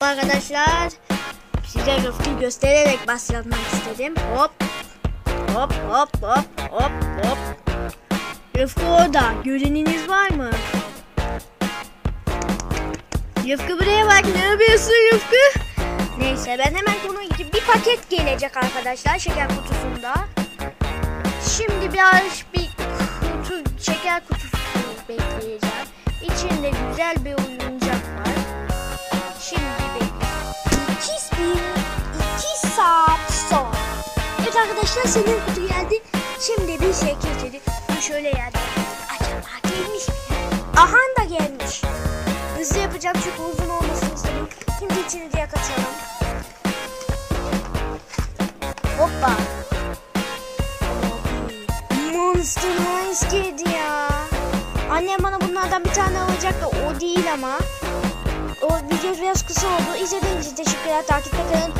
Arkadaşlar size Rıfkı göstererek başlatmak istedim. Hop hop hop hop hop hop. Rıfkı orada. Göreniniz var mı? Rıfkı buraya bak. Ne yapıyorsun Rıfkı? Neyse ben hemen konuya gidip bir paket gelecek arkadaşlar şeker kutusunda. Şimdi biraz bir kutu şeker kutusu bekleyeceğim. İçinde güzel bir oyuncak arkadaşlar senin kutu geldi. Şimdi bir şey getirdi. Bu şöyle yerde. Acaba gelmiş mi? Aha da gelmiş. Hızlı yapacağım çünkü uzun olmasını istedim. Şimdi içini diye kaçalım. Hoppa. Monster High geldi ya. Annem bana bunlardan bir tane alacaktı. O değil ama. O video biraz kısa oldu. İzlediğiniz için teşekkürler. Takipte kalın.